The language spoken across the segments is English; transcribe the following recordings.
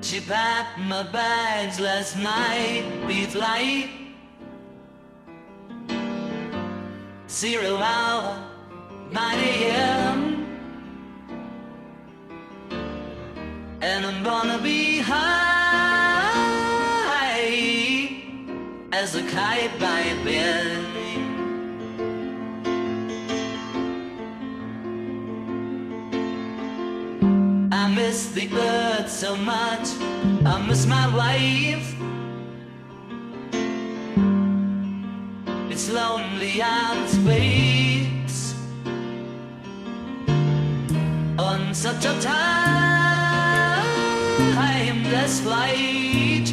She packed my bags last night with light. Zero hour, 9 a.m. And I'm gonna be high as a kite by then. I miss the earth so much. I miss my life. It's lonely and space on such a timeless flight.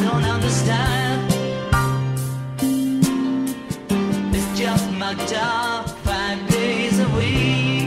I don't understand. It's just my job five days a week.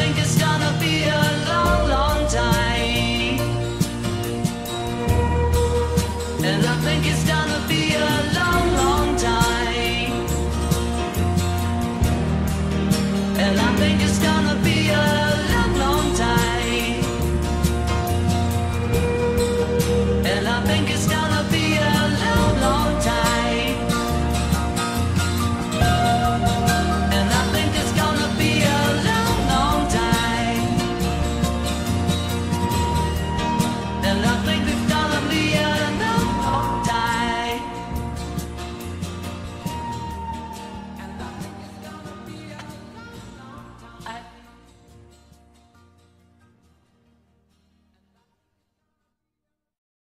think it's gonna be a love.